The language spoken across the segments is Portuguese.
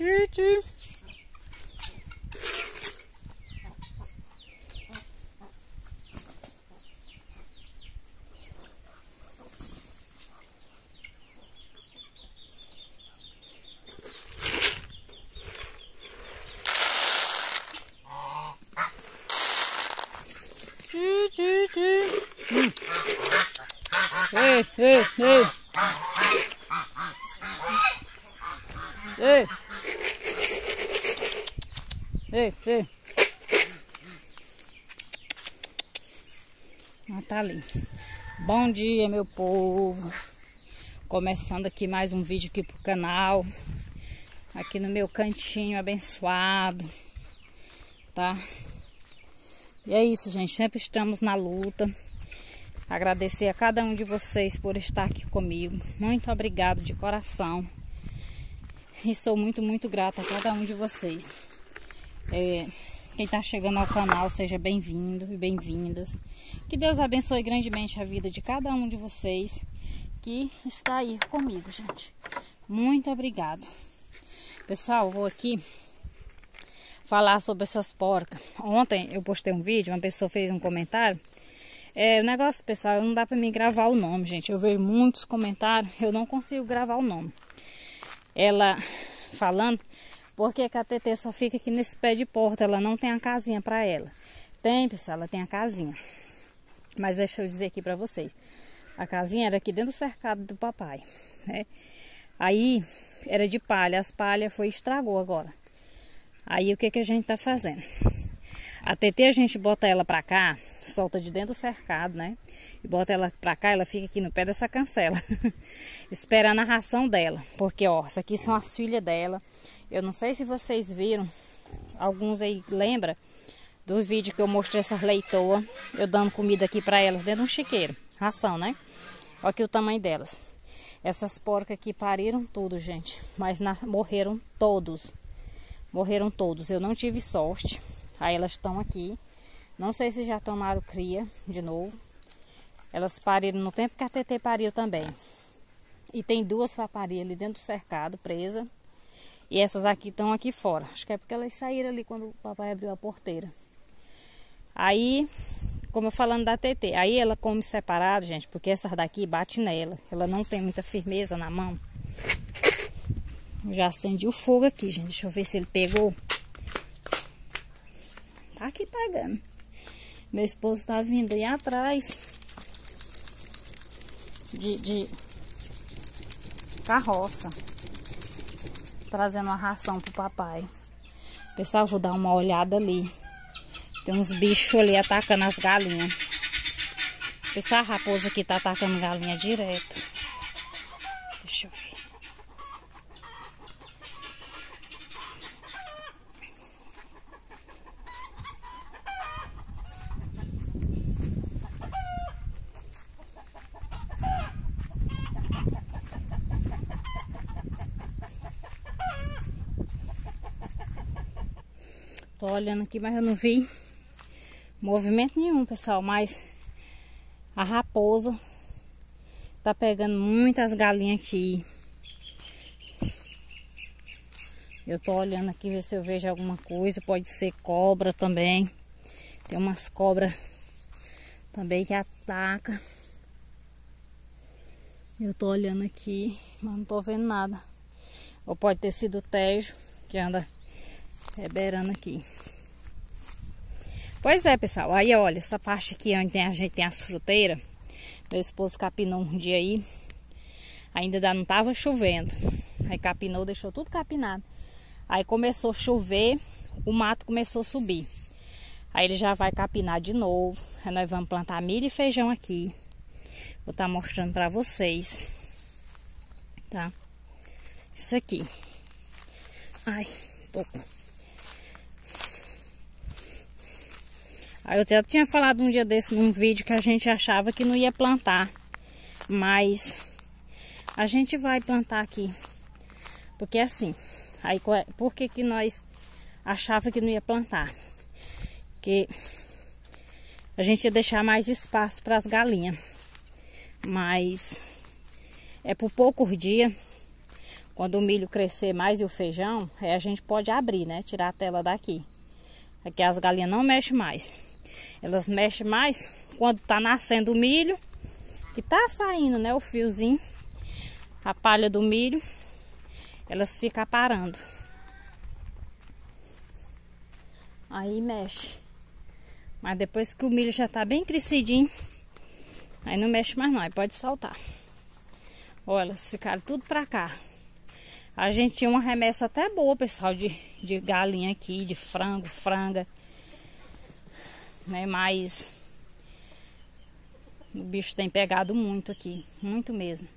Choo choo. Bom dia, meu povo. Começando aqui mais um vídeo aqui pro canal. Aqui no meu cantinho abençoado. Tá? E é isso, gente. Sempre estamos na luta. Agradecer a cada um de vocês por estar aqui comigo. Muito obrigado de coração. E sou muito, muito grata a cada um de vocês. É, quem está chegando ao canal, seja bem-vindo e bem-vindas. Que Deus abençoe grandemente a vida de cada um de vocês que está aí comigo, gente. Muito obrigado. Pessoal, vou aqui falar sobre essas porcas. Ontem eu postei um vídeo, uma pessoa fez um comentário. É, o negócio, pessoal, não dá para mim gravar o nome, gente. Eu vejo muitos comentários, eu não consigo gravar o nome. Ela falando por que, a TT só fica aqui nesse pé de porta? Ela não tem a casinha para ela. Tem, pessoal, ela tem a casinha. Mas deixa eu dizer aqui para vocês. A casinha era aqui dentro do cercado do papai, né? Aí era de palha, as palhas foi estragou agora. Aí o que que a gente tá fazendo? A TT a gente bota ela pra cá, solta de dentro do cercado, né? E bota ela pra cá, ela fica aqui no pé dessa cancela, esperando a ração dela. Porque, ó, essas aqui são as filhas dela. Eu não sei se vocês viram, alguns aí lembra do vídeo que eu mostrei essas leitoas, eu dando comida aqui para elas dentro de um chiqueiro, ração, né? Olha aqui o tamanho delas. Essas porcas aqui pariram tudo, gente, mas na, morreram todos. Morreram todos. Eu não tive sorte. Aí elas estão aqui. Não sei se já tomaram cria de novo. Elas pariram no tempo que a TT pariu também. E tem duas paparias ali dentro do cercado, presa. E essas aqui estão aqui fora. Acho que é porque elas saíram ali quando o papai abriu a porteira. Aí, como eu falando da TT, aí ela come separado, gente, porque essas daqui bate nela. Ela não tem muita firmeza na mão. Já acendi o fogo aqui, gente. Deixa eu ver se ele pegou. Tá aqui pegando. Meu esposo tá vindo aí atrás de, de carroça trazendo uma ração pro papai. Pessoal, vou dar uma olhada ali. Tem uns bichos ali atacando as galinhas. Pessoal, a raposa aqui tá atacando galinha direto. Deixa eu ver. Tô olhando aqui, mas eu não vi movimento nenhum, pessoal. Mas a raposa tá pegando muitas galinhas aqui. Eu tô olhando aqui, ver se eu vejo alguma coisa. Pode ser cobra também. Tem umas cobras também que ataca. Eu tô olhando aqui, mas não tô vendo nada. Ou pode ter sido o Tejo que anda reberando aqui. Pois é, pessoal. Aí, olha, essa parte aqui onde a gente tem as fruteiras. Meu esposo capinou um dia aí. Ainda não tava chovendo. Aí capinou, deixou tudo capinado. Aí começou a chover, o mato começou a subir. Aí ele já vai capinar de novo. Aí nós vamos plantar milho e feijão aqui. Vou estar tá mostrando para vocês. Tá? Isso aqui. Ai, tô Eu já tinha falado um dia desse num vídeo que a gente achava que não ia plantar. Mas a gente vai plantar aqui. Porque assim, aí por que que nós achava que não ia plantar? Que a gente ia deixar mais espaço para as galinhas. Mas é por poucos dias. quando o milho crescer mais e o feijão, aí a gente pode abrir, né? Tirar a tela daqui. Aqui as galinhas não mexem mais. Elas mexem mais quando tá nascendo o milho, que tá saindo, né? O fiozinho, a palha do milho, elas ficam parando. Aí mexe. Mas depois que o milho já tá bem crescidinho, aí não mexe mais não, aí pode saltar. Olha, elas ficaram tudo pra cá. A gente tinha uma remessa até boa, pessoal, de, de galinha aqui, de frango, franga. Né, mas o bicho tem pegado muito aqui, muito mesmo.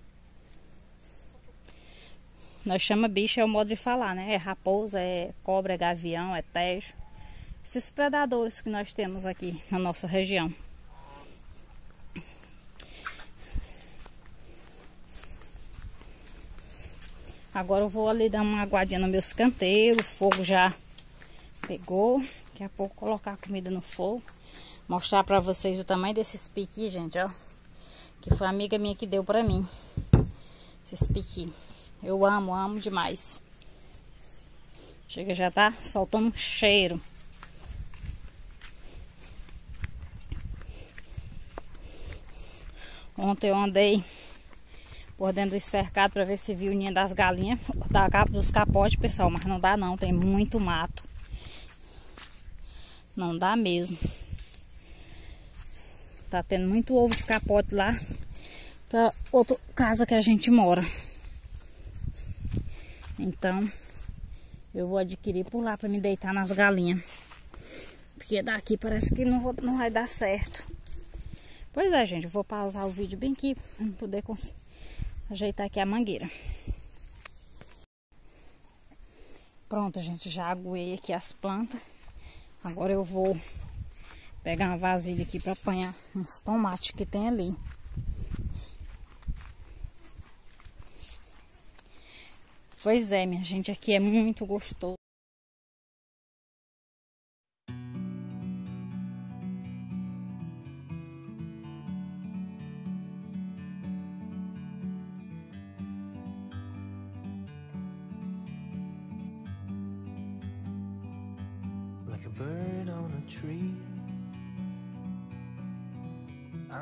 Nós chama bicho é o modo de falar, né? É raposa, é cobra, é gavião, é tejo. Esses predadores que nós temos aqui na nossa região. Agora eu vou ali dar uma aguadinha no meus canteiros. O fogo já pegou. Daqui a pouco colocar a comida no fogo. Mostrar pra vocês o tamanho desses piqui, gente, ó. Que foi a amiga minha que deu pra mim. Esses piqui. Eu amo, amo demais. Chega, já tá soltando um cheiro. Ontem eu andei por dentro do cercado para ver se viu o ninho das galinhas, da capa dos capotes, pessoal, mas não dá não, tem muito mato. Não dá mesmo. Tá tendo muito ovo de capote lá para outra casa que a gente mora. Então, eu vou adquirir por lá para me deitar nas galinhas. Porque daqui parece que não, vou, não vai dar certo. Pois é, gente, eu vou pausar o vídeo bem aqui para poder ajeitar aqui a mangueira. Pronto, gente, já aguei aqui as plantas. Agora eu vou pegar uma vasilha aqui para apanhar uns tomates que tem ali. Pois é, minha gente, aqui é muito gostoso.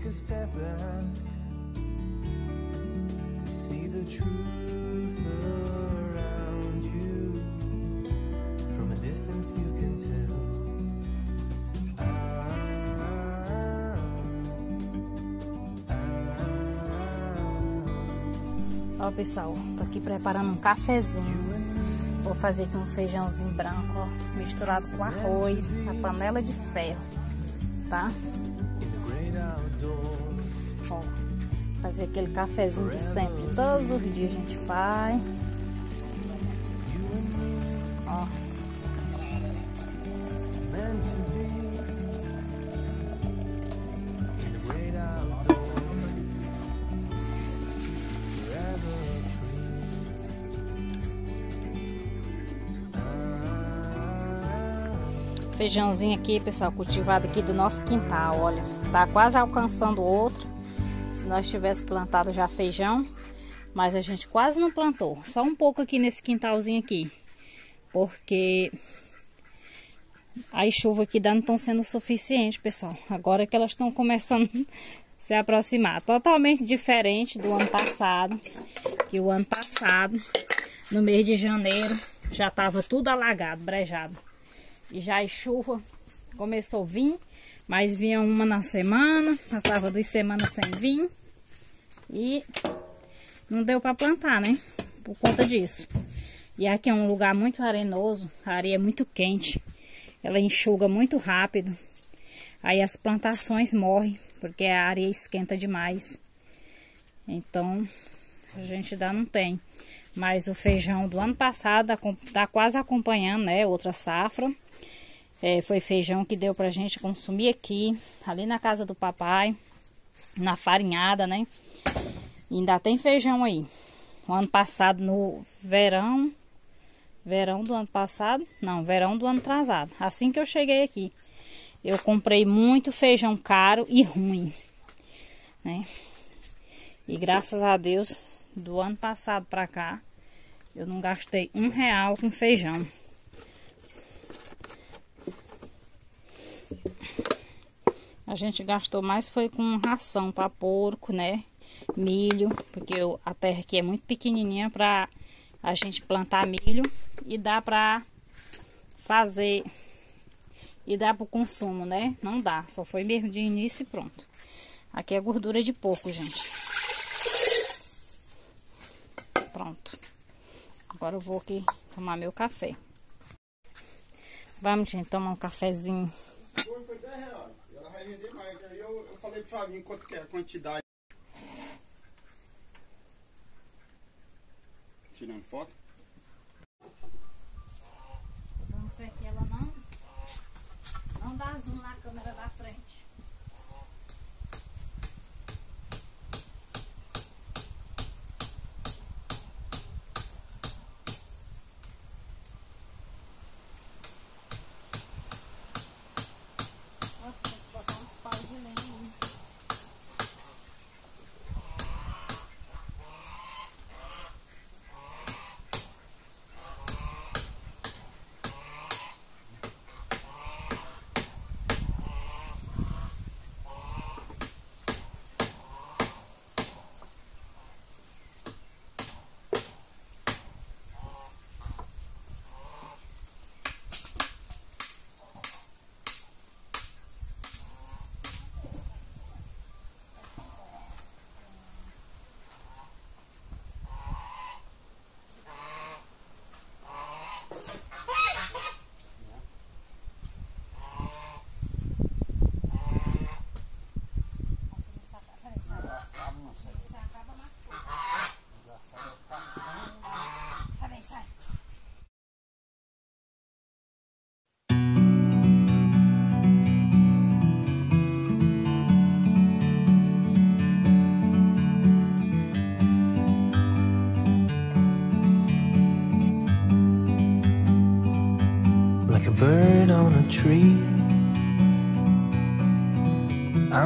take a step back to see the truth around you. From a distance, you can tell. Ó pessoal, tô aqui preparando um cafezinho. Vou fazer aqui um feijãozinho branco, ó, misturado com arroz, na panela de ferro, tá? Fazer aquele cafezinho de sempre, todos os dias a gente faz. Ó. Feijãozinho aqui, pessoal, cultivado aqui do nosso quintal, olha. Tá quase alcançando outro. Se nós tivesse plantado já feijão, mas a gente quase não plantou. Só um pouco aqui nesse quintalzinho aqui. Porque as chuvas aqui não estão sendo suficientes, pessoal. Agora que elas estão começando se aproximar. Totalmente diferente do ano passado, que o ano passado, no mês de janeiro, já estava tudo alagado, brejado. E já a chuva começou a vir, mas vinha uma na semana, passava duas semanas sem vir. E não deu para plantar, né? Por conta disso. E aqui é um lugar muito arenoso, a areia é muito quente. Ela enxuga muito rápido. Aí as plantações morrem, porque a areia esquenta demais. Então, a gente ainda não tem. Mas o feijão do ano passado está quase acompanhando, né? Outra safra. É, foi feijão que deu pra gente consumir aqui, ali na casa do papai, na farinhada, né? Ainda tem feijão aí. O ano passado, no verão, verão do ano passado, não, verão do ano atrasado. Assim que eu cheguei aqui, eu comprei muito feijão caro e ruim, né? E graças a Deus, do ano passado pra cá, eu não gastei um real com feijão. A gente gastou mais foi com ração para porco, né? Milho, porque eu, a terra aqui é muito pequenininha para a gente plantar milho e dá para fazer e dá para o consumo, né? Não dá, só foi mesmo de início e pronto. Aqui é gordura de porco, gente. Pronto. Agora eu vou aqui tomar meu café. Vamos, gente, tomar um cafezinho. Foi, foi 10 reais. Ela vai vender mais. Aí eu, eu falei pro Flavinho quanto que é a quantidade. Tirando foto? Vamos ver que ela não, não dá zoom na câmera da frente.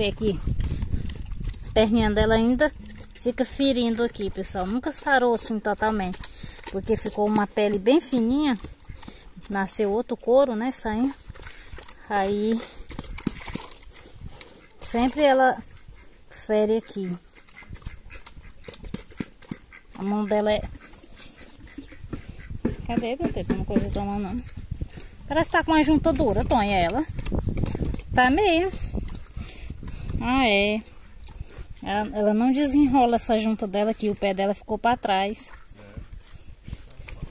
Ver aqui. A perninha dela ainda fica ferindo aqui, pessoal. Nunca sarou assim totalmente. Porque ficou uma pele bem fininha. Nasceu outro couro, né? Saindo. Aí... Sempre ela fere aqui. A mão dela é... Cadê, Dante? Tem uma coisa tomando não. Parece que tá com uma junta dura, Tonha, ela. Tá meio. Ah, é. Ela, ela, não desenrola essa junta dela aqui. O pé dela ficou pra trás.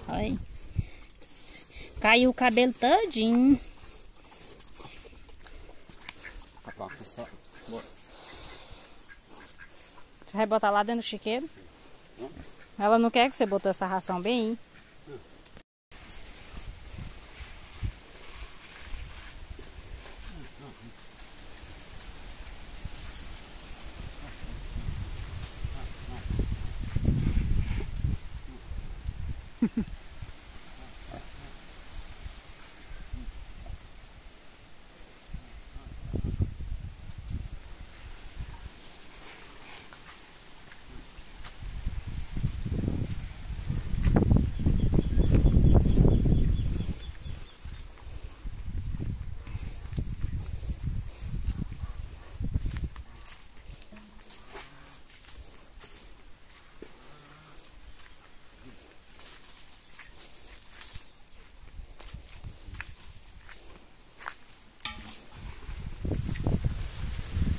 Aí. Caiu o cabelo todinho. Você vai botar lá dentro do chiqueiro? Ela não quer que você botou essa ração bem aí.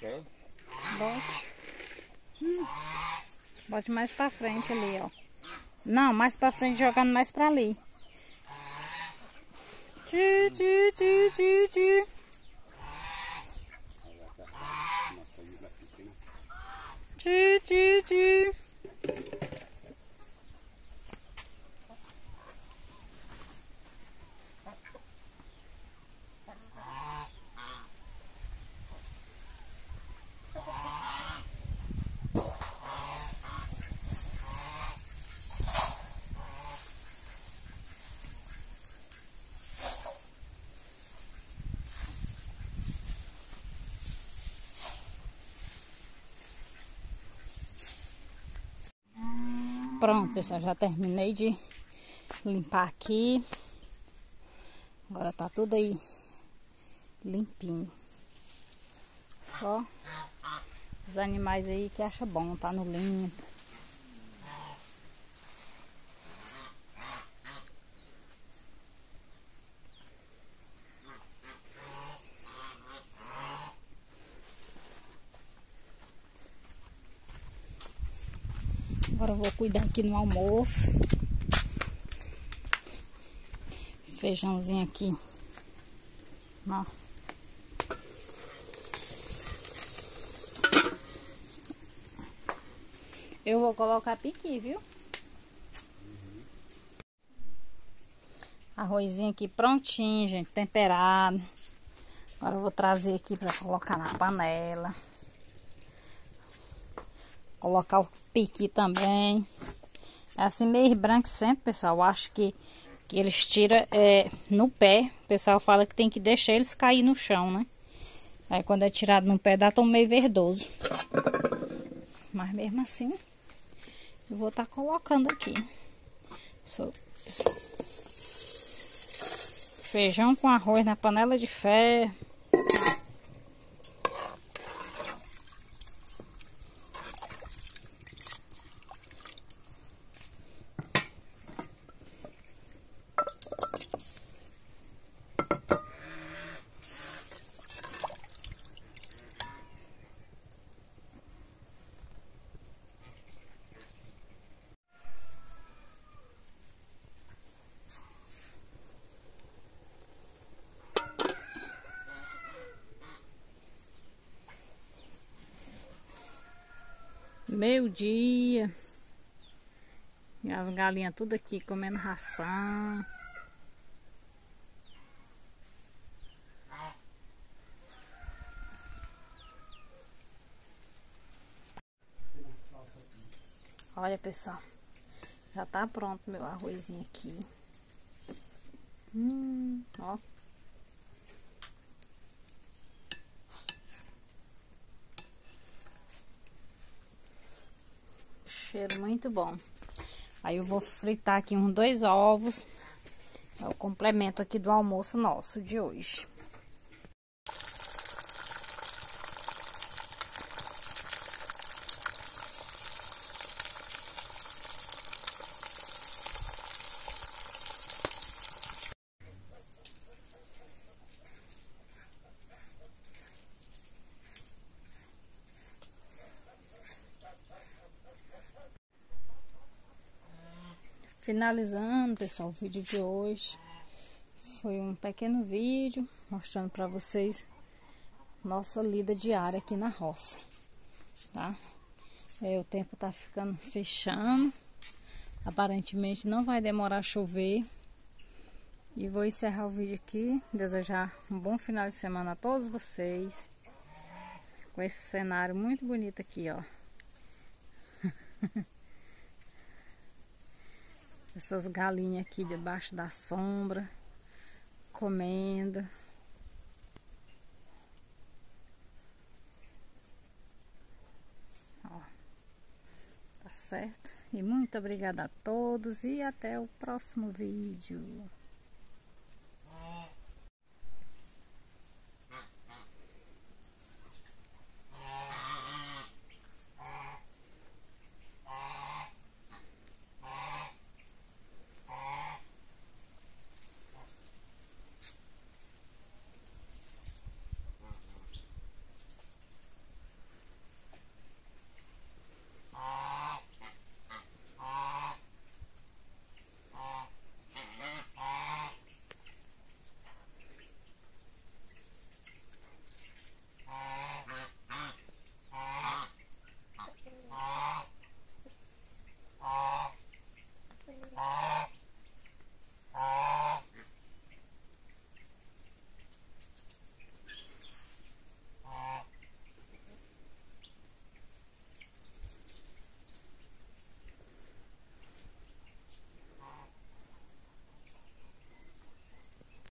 Bote. Hum. Bote mais pra frente ali, ó. Não, mais pra frente, jogando mais pra ali. Tchu, tchu, tchu, tchu, tchu. Tchu, tchu, tchu. Pronto, pessoal, já terminei de limpar aqui. Agora tá tudo aí limpinho. Só os animais aí que acha bom, tá no limpo. Agora eu vou cuidar aqui no almoço. Feijãozinho aqui. Ó. Eu vou colocar piqui, viu? Arrozinho aqui prontinho, gente, temperado. Agora eu vou trazer aqui para colocar na panela. Colocar o piqui também. É assim meio branco sempre, pessoal. Eu acho que, que eles tiram é, no pé. O pessoal fala que tem que deixar eles cair no chão, né? Aí quando é tirado no pé, dá tão meio verdoso. Mas mesmo assim, Eu vou estar tá colocando aqui. So, feijão com arroz na panela de ferro. Meio dia. E as galinhas tudo aqui comendo ração. Olha pessoal, já tá pronto meu arrozinho aqui. Hum, ó. Muito bom. Aí eu vou fritar aqui uns dois ovos. É o complemento aqui do almoço nosso de hoje. Finalizando, pessoal, o vídeo de hoje. Foi um pequeno vídeo mostrando para vocês nossa lida diária aqui na roça, tá? É, o tempo tá ficando fechando. Aparentemente não vai demorar a chover. E vou encerrar o vídeo aqui. Desejar um bom final de semana a todos vocês. Com esse cenário muito bonito aqui, ó. Essas galinhas aqui debaixo da sombra, comendo. Ó, tá certo? E muito obrigada a todos e até o próximo vídeo.